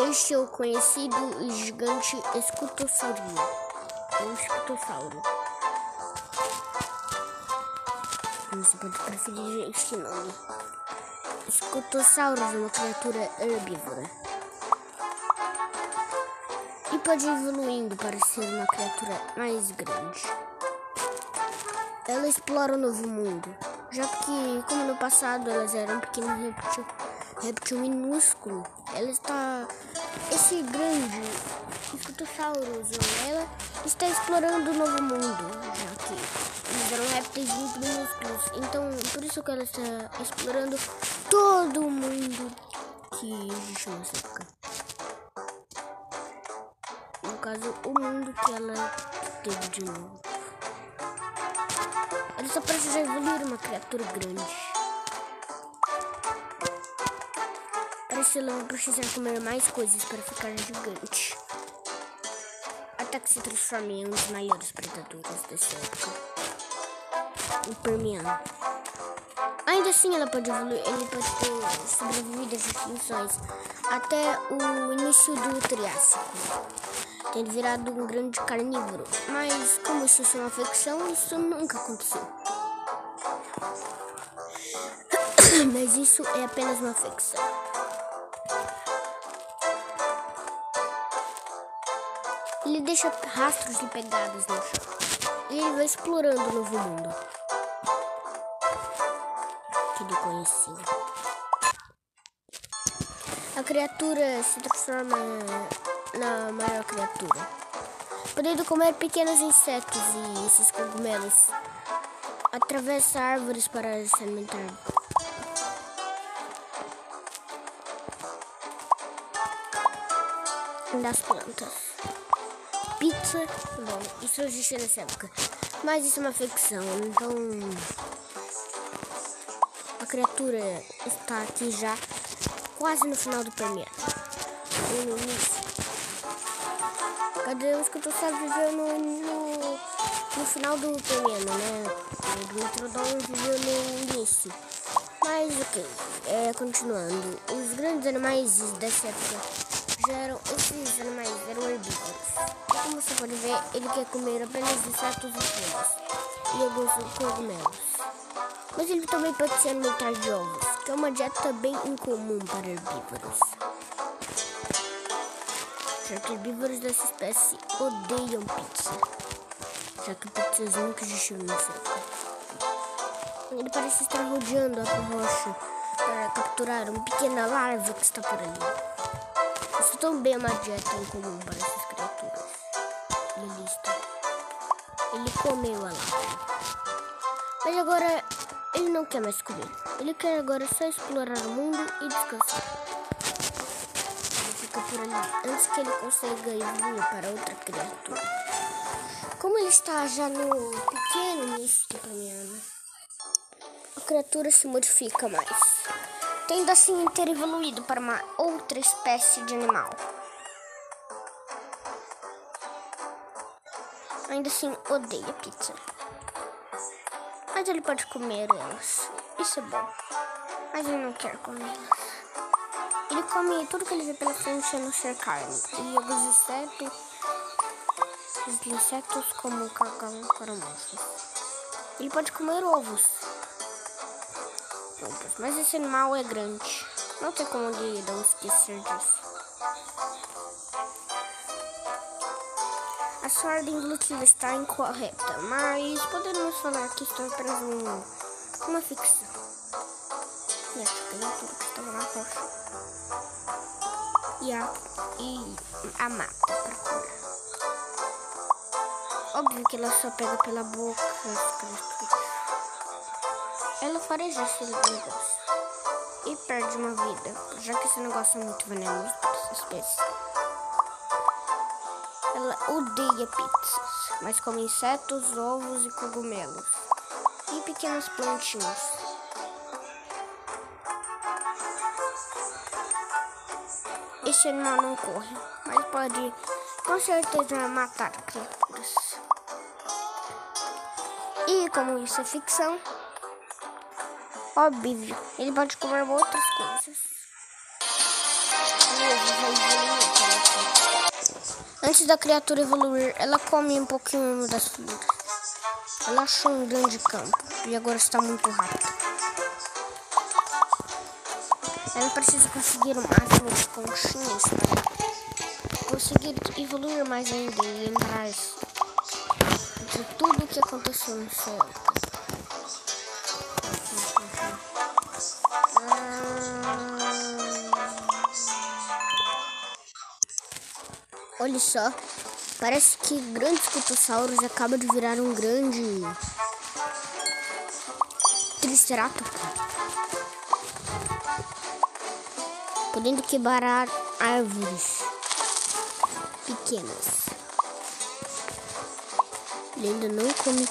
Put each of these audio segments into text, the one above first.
Este é o conhecido gigante escutosaurinho. Um escutossauro. Você pode preferir este nome. Escutossauro é uma criatura herbívora. E pode evoluindo para ser uma criatura mais grande. Ela explora o novo mundo, já que, como no passado elas eram pequenos réptil, réptil minúsculo, ela está. Esse grande escutossaurus, ela está explorando o novo mundo, já que eles eram répteis muito minúsculos. Então, por isso que ela está explorando todo o mundo que existe nessa época. No caso, o mundo que ela teve de novo. Ela só precisa evoluir uma criatura grande. Parece ela vai precisar comer mais coisas para ficar gigante. Até que se transforme em um dos maiores predadores dessa época. O Permiano. Ainda assim, ela pode evoluir, ele pode ter sobrevivido às extinções até o início do Triássico tendo virado um grande carnívoro. Mas como isso é uma ficção, isso nunca aconteceu. Mas isso é apenas uma ficção. Deixa rastros de pegadas no chão. E ele vai explorando o novo mundo. Que ele conhecia. A criatura se transforma na maior criatura, podendo comer pequenos insetos e esses cogumelos. Atravessa árvores para se alimentar. Das plantas. Pizza, bom, isso existe nessa época. Mas isso é uma ficção, então. A criatura está aqui já, quase no final do primeiro. No início. Cadê os que eu viveu no, no, no, final do primeiro, né? O Dimetrodon viveu no início. Mas ok, é, continuando. Os grandes animais dessa época já eram. Esses animais eram herbívoros. Como você pode ver, ele quer comer apenas insetos e folhas. E alguns cogumelos. Mas ele também pode se alimentar de ovos, que é uma dieta bem incomum para herbívoros. Já que herbívoros dessa espécie odeiam pizza. Já que pizzas nunca existiram no século. Ele parece estar rodeando a rocha para capturar uma pequena larva que está por ali. Isso também é uma dieta incomum para comeu a larva. Mas agora ele não quer mais comer. Ele quer agora só explorar o mundo e descansar por ali antes que ele consiga evoluir para outra criatura. Como ele está já no pequeno início do caminhando, a criatura se modifica mais, tendo assim ter evoluído para uma outra espécie de animal. Ainda assim, odeia pizza. Mas ele pode comer elas. Isso é bom. Mas ele não quer comê-las. Ele come tudo que ele vê pela frente a não ser carne. E alguns insetos, os insetos como cagão caramuços. Ele pode comer ovos. Mas esse animal é grande. Não tem como ele não esquecer disso. A sua ordem evolutiva está incorreta, mas podemos falar que isto é apenas um, uma ficção. E acho que não tudo que estava na rocha e a, e a mata para comer. Óbvio que ela só pega pela boca. Ela fareja esse negócio e perde uma vida, já que esse negócio é muito venenoso para essa. Ela odeia pizzas, mas come insetos, ovos e cogumelos e pequenas plantinhas. Esse animal não corre, mas pode com certeza matar criaturas. E como isso é ficção, óbvio, ele pode comer outras coisas. Antes da criatura evoluir, ela come um pouquinho das flores. Ela achou um grande campo e agora está muito rápido. Ela precisa conseguir o máximo de conchinhas para conseguir evoluir mais ainda e lembrar de tudo o que aconteceu no céu. Olha só, parece que grandes cutosauros acaba de virar um grande triceratops, podendo quebrar árvores pequenas. Ele ainda não come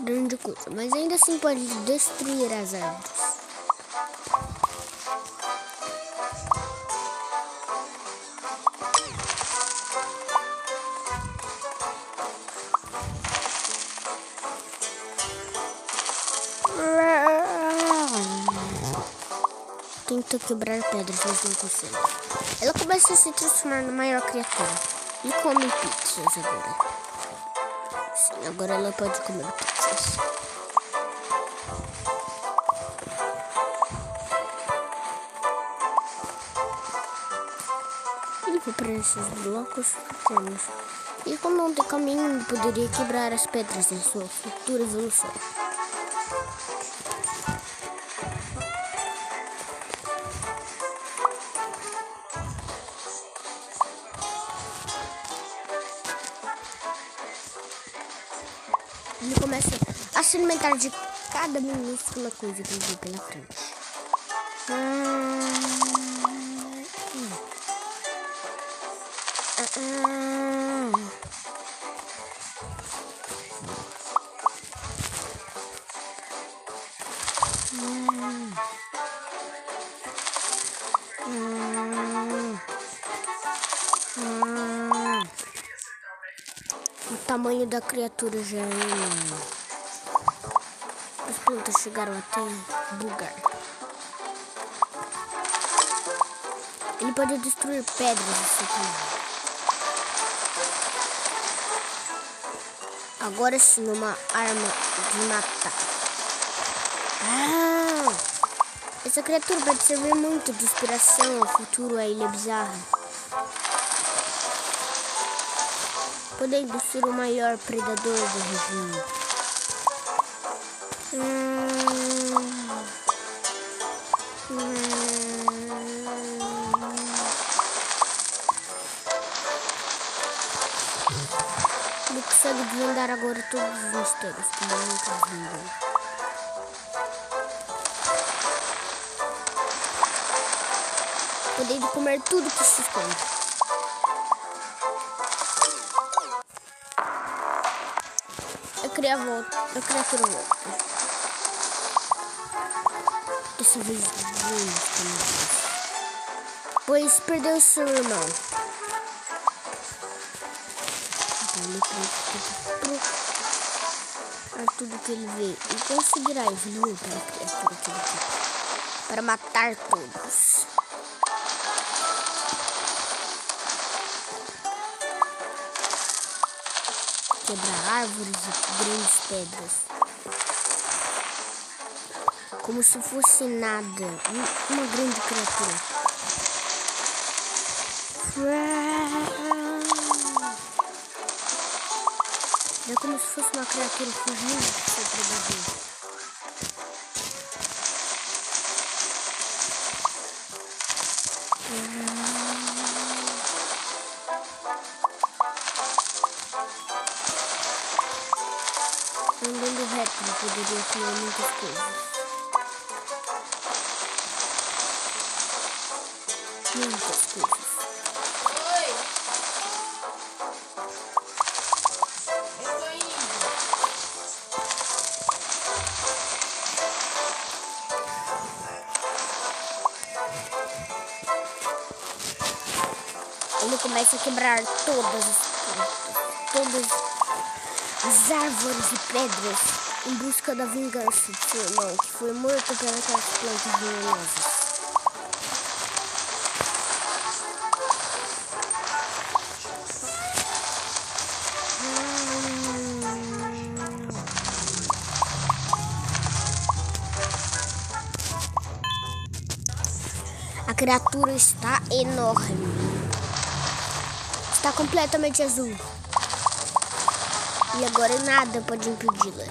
grande coisa, mas ainda assim pode destruir as árvores. Tenta quebrar pedras, mas não consegue. Ela começa a se transformar na maior criatura e come pizzas agora. Sim, agora ela pode comer pizzas. Ele foi para esses blocos pequenos. E como não tem caminho, poderia quebrar as pedras em sua futura evolução. Se alimentar de cada minúscula coisa que vê pela frente. Hum. Hum. O tamanho da criatura já é enorme. Plantas chegaram até bugar. Ele pode destruir pedras assim também. Agora sim, uma arma de matar. Ah! Essa criatura pode servir muito de inspiração ao futuro a Ilha Bizarra. podendo ser o maior predador do região. Ele consegue desvendar agora todos os mistérios que eu nunca vi. Podendo comer tudo que se esconde. criei a volta. Eu criei a volta. Dessa vez muito Pois perdeu seu irmão. Para tudo que ele vê e conseguirá evoluir para a criatura que ele. Para matar todos. quebrar árvores e grandes pedras. Como se fosse nada, uma grande criatura. É como se fosse uma criatura fugindo do seu predador. andando reto, poderia comer muitas coisas. Muitas coisas. Oi! Eu tô indo. Ele começa a quebrar todas as todas as árvores e pedras em busca da vingança de seu irmão, que foi morto pelas plantas venenosas. Criatura está enorme. Está completamente azul. E agora nada pode impedi-la.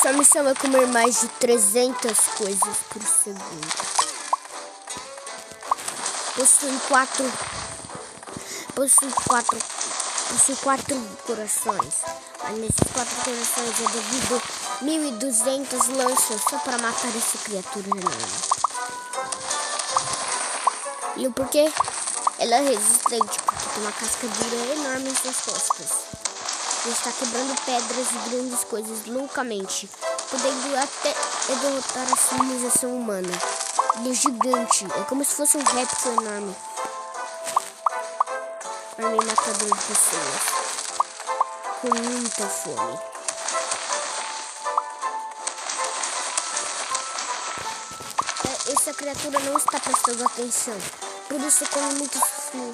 Sua missão é comer mais de 300 coisas por segundo. Possui quatro. Possui quatro. Possui quatro corações. Mas nesses quatro corações é devido 1200 lanças só para matar essa criatura enorme. E o porquê? Ela é resistente porque tem uma casca dura enorme em suas costas. E está quebrando pedras e grandes coisas loucamente, podendo até derrotar a civilização humana. Ele é gigante, é como se fosse um réptil enorme. Armei matador de pessoas. Com muita fome. Criatura não está prestando atenção. Por isso come muitas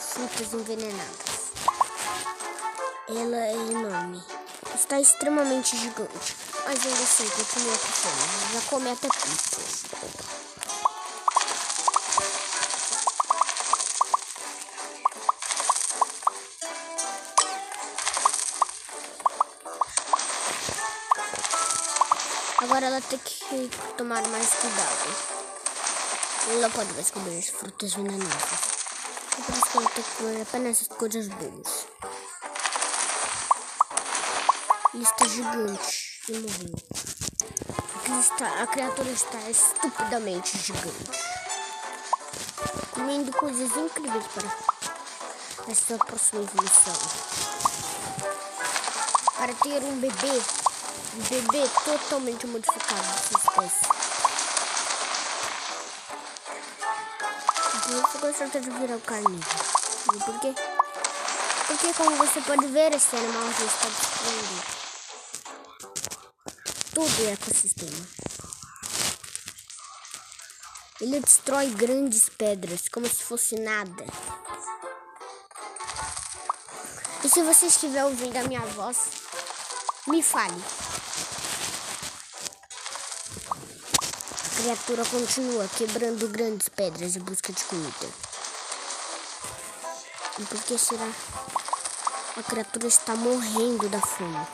frutas envenenadas. Ela é enorme. Está extremamente gigante. Mas ainda assim, continua com fome. Já come até. Agora ela tem que tomar mais cuidado. Não pode mais comer frutas venenosas. É por isso que ela tem que comer apenas as coisas boas. Ele está gigante e morreu. Está, a criatura está estupidamente gigante. Comendo coisas incríveis para essa próxima evolução. Para ter um bebê bebê totalmente modificado dessa espécie. Isso com certeza virar o carnívoro. E por quê? Porque como você pode ver, esse animal já está destruindo todo o ecossistema. Ele destrói grandes pedras como se fosse nada. E se você estiver ouvindo a minha voz, me fale. Criatura continua quebrando grandes pedras em busca de comida. E por que será? A criatura está morrendo da fome.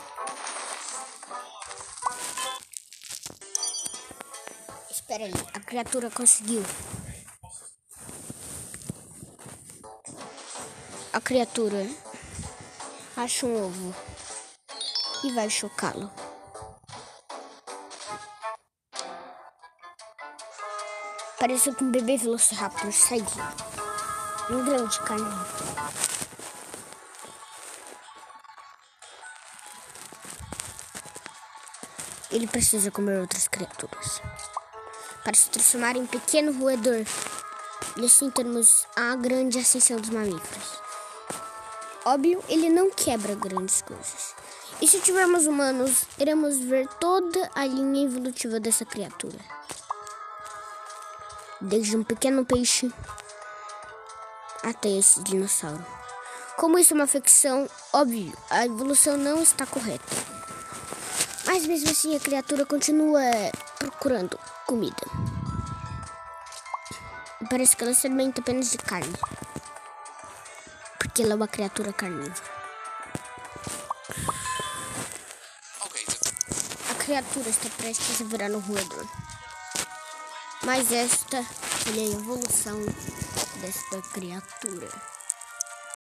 Espera aí, a criatura conseguiu. A criatura acha um ovo e vai chocá-lo. Pareceu que um bebê velociraptor saiu. Um grande carne. Ele precisa comer outras criaturas para se transformar em pequeno roedor e assim termos a grande ascensão dos mamíferos. Óbvio, ele não quebra grandes coisas. E se tivermos humanos, iremos ver toda a linha evolutiva dessa criatura desde um pequeno peixe até esse dinossauro. Como isso é uma ficção, óbvio, a evolução não está correta. Mas mesmo assim a criatura continua procurando comida. E parece que ela se alimenta apenas de carne. Porque ela é uma criatura carnívora. A criatura está prestes a virar um roedor. Mas esta é a evolução desta criatura.